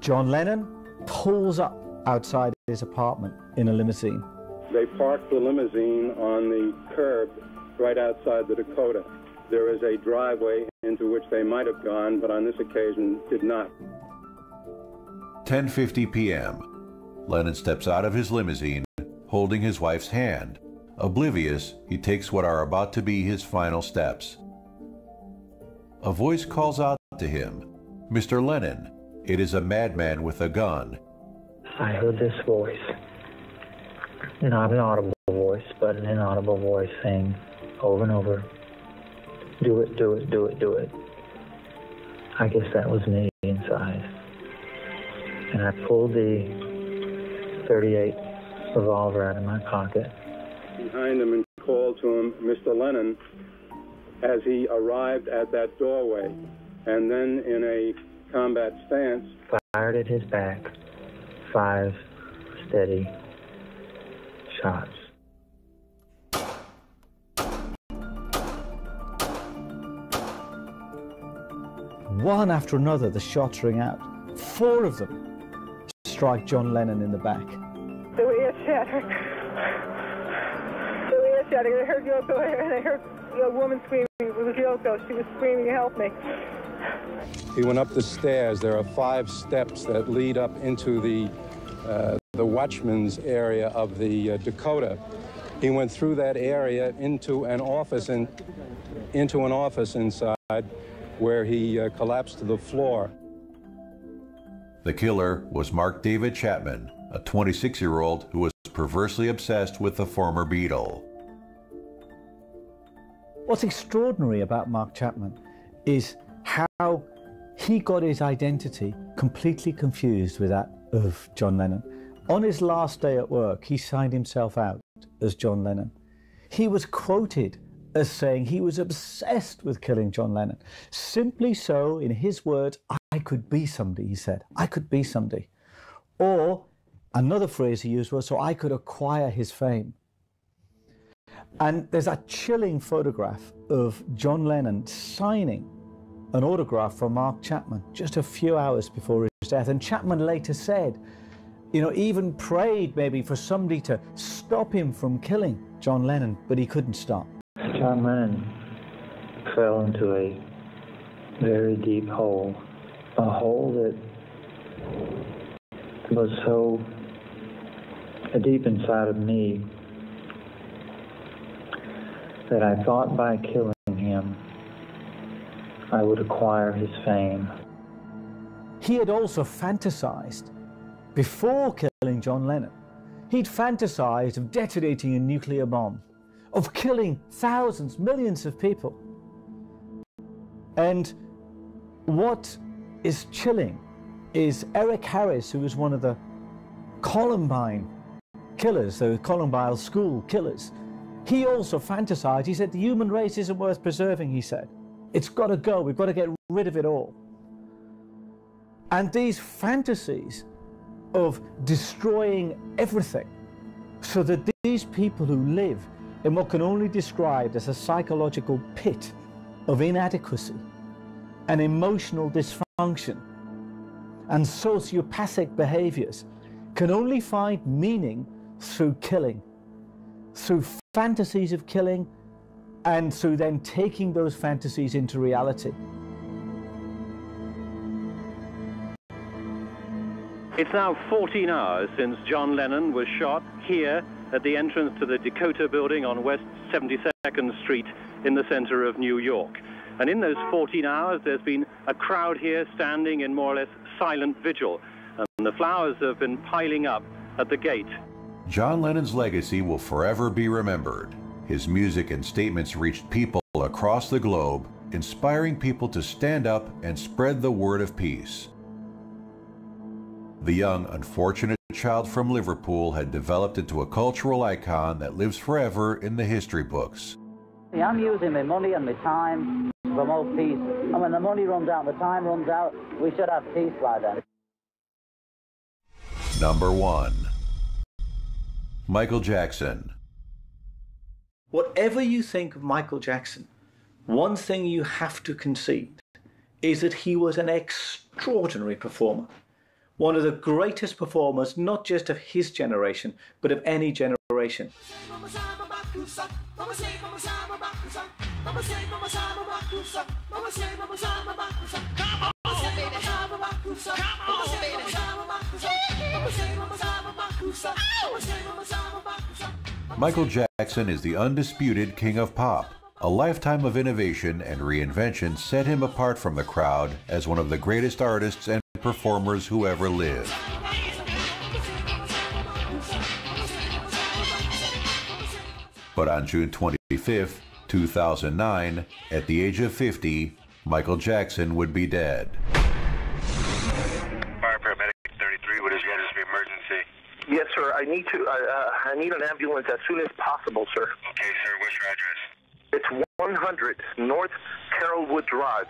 John Lennon pulls up outside his apartment in a limousine. They parked the limousine on the curb right outside the Dakota. There is a driveway into which they might have gone, but on this occasion did not. 10:50 p.m. Lennon steps out of his limousine holding his wife's hand. Oblivious, he takes what are about to be his final steps. A voice calls out to him, Mr. Lennon, it is a madman with a gun. I heard this voice. Not an audible voice, but an inaudible voice saying over and over, Do it, do it, do it, do it. I guess that was me inside. And I pulled the 38 revolver out of my pocket. Behind him and called to him, Mr. Lennon, as he arrived at that doorway. And then in a combat stance, Fired at his back. Five steady shots. One after another, the shots ring out. Four of them strike John Lennon in the back. The ear shattered. The ear shattered. I heard Yoko and I heard a woman screaming. It was Yoko. She was screaming, help me. he went up the stairs. There are five steps that lead up into the, uh, the watchman's area of the uh, Dakota. He went through that area into an office and into an office inside where he uh, collapsed to the floor. The killer was Mark David Chapman, a 26 year old who was perversely obsessed with the former Beatle. What's extraordinary about Mark Chapman is how he got his identity completely confused with that of John Lennon. On his last day at work, he signed himself out as John Lennon. He was quoted as saying he was obsessed with killing John Lennon. Simply so, in his words, I could be somebody, he said. I could be somebody. Or another phrase he used was, so I could acquire his fame. And there's a chilling photograph of John Lennon signing an autograph for Mark Chapman just a few hours before his death. And Chapman later said, you know, even prayed maybe for somebody to stop him from killing John Lennon, but he couldn't stop. John Lennon fell into a very deep hole, a hole that was so deep inside of me that I thought by killing him I would acquire his fame. He had also fantasized, before killing John Lennon, he'd fantasized of detonating a nuclear bomb, of killing thousands, millions of people. And what is chilling is Eric Harris, who was one of the Columbine killers, the Columbine school killers. He also fantasized. He said, The human race isn't worth preserving, he said. It's got to go. We've got to get rid of it all. And these fantasies of destroying everything so that these people who live in what can only be described as a psychological pit of inadequacy and emotional dysfunction and sociopathic behaviors can only find meaning through killing, through fantasies of killing, and through then taking those fantasies into reality. It's now 14 hours since John Lennon was shot here at the entrance to the Dakota building on West 72nd Street in the center of New York. And in those 14 hours, there's been a crowd here standing in more or less silent vigil. And the flowers have been piling up at the gate. John Lennon's legacy will forever be remembered. His music and statements reached people across the globe, inspiring people to stand up and spread the word of peace. The young, unfortunate child from Liverpool had developed into a cultural icon that lives forever in the history books. I'm using my money and my time to promote peace. And when the money runs out the time runs out, we should have peace by then. Number 1 Michael Jackson. Whatever you think of Michael Jackson, one thing you have to concede is that he was an extraordinary performer. One of the greatest performers, not just of his generation, but of any generation. Michael Jackson is the undisputed king of pop. A lifetime of innovation and reinvention set him apart from the crowd as one of the greatest artists and performers who ever lived. But on June 25, 2009, at the age of 50, Michael Jackson would be dead. Fire paramedic 33, what is your emergency? Yes, sir. I need to. Uh, uh, I need an ambulance as soon as possible, sir. Okay, sir. What's your address? It's 100 North Carolwood Drive,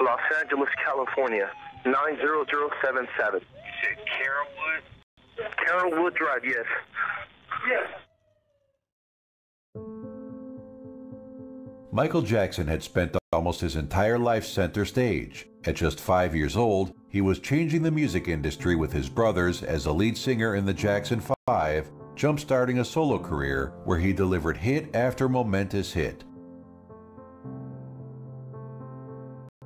Los Angeles, California, 90077. You said Carolwood? Carolwood Drive, yes. Yes. Michael Jackson had spent almost his entire life center stage. At just five years old, he was changing the music industry with his brothers as a lead singer in the Jackson Five, jump-starting a solo career where he delivered hit after momentous hit.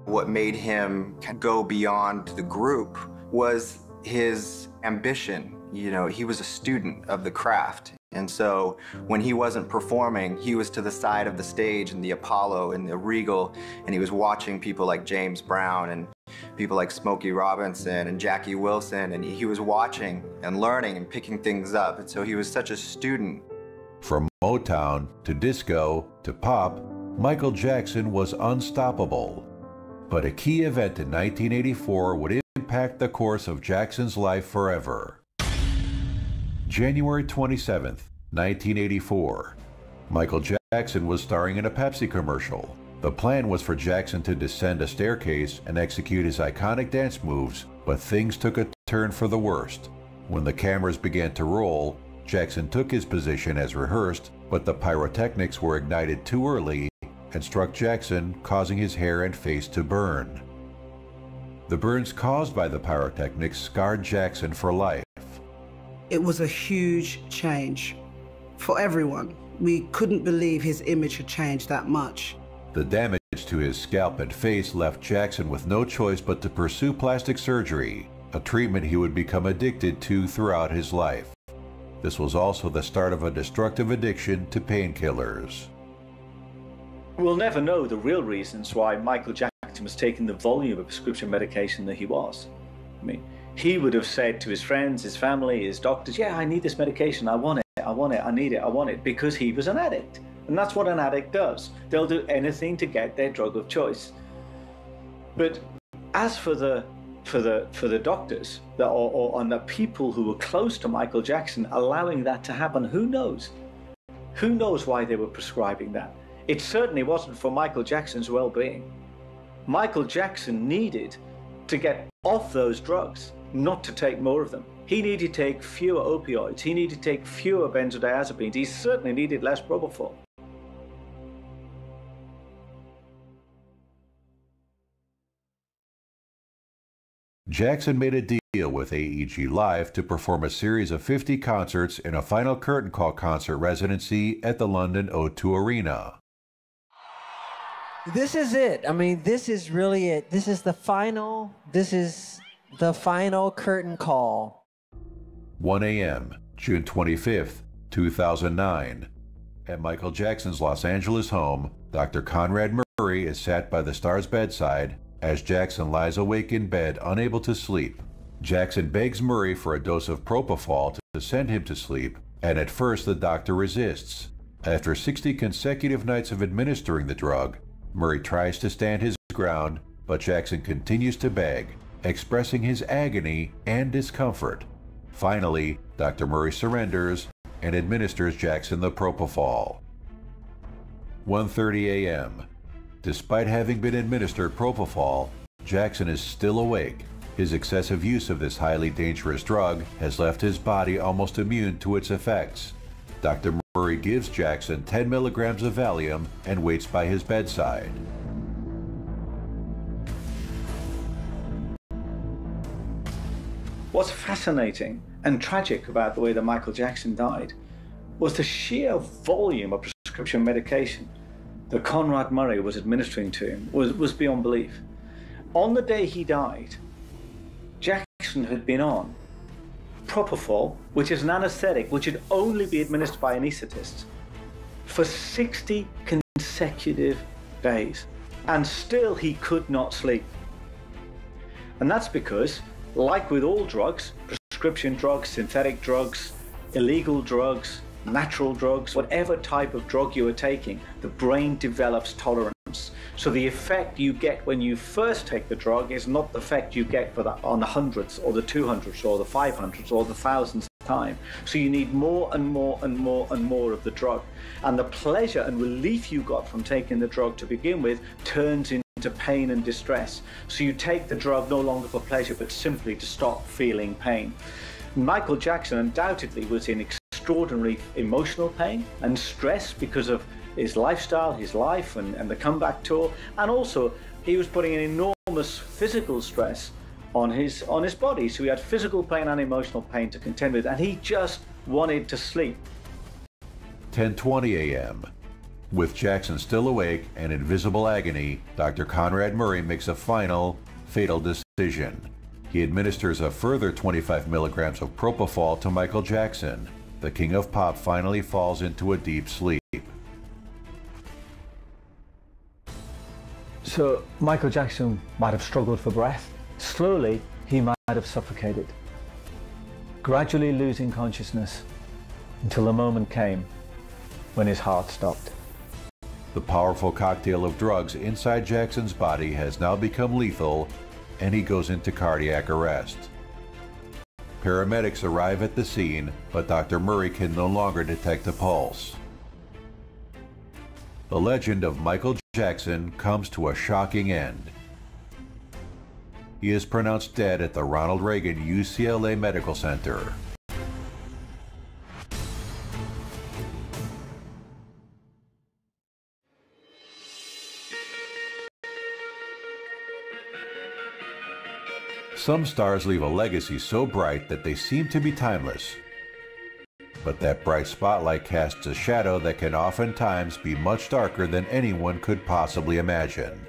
What made him go beyond the group was his ambition. You know, he was a student of the craft. And so when he wasn't performing, he was to the side of the stage in the Apollo and the Regal, and he was watching people like James Brown and people like Smokey Robinson and Jackie Wilson, and he was watching and learning and picking things up. And so he was such a student. From Motown to disco to pop, Michael Jackson was unstoppable. But a key event in 1984 would impact the course of Jackson's life forever. January 27, 1984. Michael Jackson was starring in a Pepsi commercial. The plan was for Jackson to descend a staircase and execute his iconic dance moves, but things took a turn for the worst. When the cameras began to roll, Jackson took his position as rehearsed, but the pyrotechnics were ignited too early and struck Jackson, causing his hair and face to burn. The burns caused by the pyrotechnics scarred Jackson for life. It was a huge change for everyone. We couldn't believe his image had changed that much. The damage to his scalp and face left Jackson with no choice but to pursue plastic surgery, a treatment he would become addicted to throughout his life. This was also the start of a destructive addiction to painkillers. We'll never know the real reasons why Michael Jackson was taking the volume of prescription medication that he was. I mean, he would have said to his friends, his family, his doctors, Yeah, I need this medication. I want it. I want it. I need it. I want it. Because he was an addict. And that's what an addict does. They'll do anything to get their drug of choice. But as for the for the for the doctors or, or and the people who were close to Michael Jackson allowing that to happen, who knows? Who knows why they were prescribing that? It certainly wasn't for Michael Jackson's well-being. Michael Jackson needed to get off those drugs, not to take more of them. He needed to take fewer opioids. He needed to take fewer benzodiazepines. He certainly needed less propofol. Jackson made a deal with AEG Live to perform a series of 50 concerts in a final curtain call concert residency at the London O2 Arena. This is it. I mean, this is really it. This is the final, this is the final curtain call. 1 a.m., June 25th, 2009. At Michael Jackson's Los Angeles home, Dr. Conrad Murray is sat by the star's bedside as Jackson lies awake in bed, unable to sleep. Jackson begs Murray for a dose of propofol to send him to sleep, and at first the doctor resists. After 60 consecutive nights of administering the drug, Murray tries to stand his ground, but Jackson continues to beg, expressing his agony and discomfort. Finally, Dr. Murray surrenders and administers Jackson the propofol. 1:30 a.m. Despite having been administered propofol, Jackson is still awake. His excessive use of this highly dangerous drug has left his body almost immune to its effects. Dr. Murray gives Jackson 10 milligrams of Valium and waits by his bedside. What's fascinating and tragic about the way that Michael Jackson died was the sheer volume of prescription medication that Conrad Murray was administering to him was, was beyond belief. On the day he died, Jackson had been on propofol, which is an anesthetic which should only be administered by anaesthetists, for 60 consecutive days. And still he could not sleep. And that's because, like with all drugs, prescription drugs, synthetic drugs, illegal drugs, natural drugs, whatever type of drug you are taking, the brain develops tolerance. So the effect you get when you first take the drug is not the effect you get for the, on the hundreds or the 200s or the 500s or the thousands time. So you need more and more and more and more of the drug. And the pleasure and relief you got from taking the drug to begin with turns into pain and distress. So you take the drug no longer for pleasure, but simply to stop feeling pain. Michael Jackson undoubtedly was in extraordinary emotional pain and stress because of his lifestyle, his life, and, and the comeback tour. And also, he was putting an enormous physical stress on his on his body. So he had physical pain and emotional pain to contend with, and he just wanted to sleep. 10:20 a.m. With Jackson still awake and in visible agony, Dr. Conrad Murray makes a final, fatal decision. He administers a further 25 milligrams of propofol to Michael Jackson. The king of pop finally falls into a deep sleep. So Michael Jackson might have struggled for breath. Slowly, he might have suffocated, gradually losing consciousness until the moment came when his heart stopped. The powerful cocktail of drugs inside Jackson's body has now become lethal, and he goes into cardiac arrest. Paramedics arrive at the scene, but Dr. Murray can no longer detect a pulse. The legend of Michael Jackson comes to a shocking end. He is pronounced dead at the Ronald Reagan UCLA Medical Center. Some stars leave a legacy so bright that they seem to be timeless. But that bright spotlight casts a shadow that can oftentimes be much darker than anyone could possibly imagine.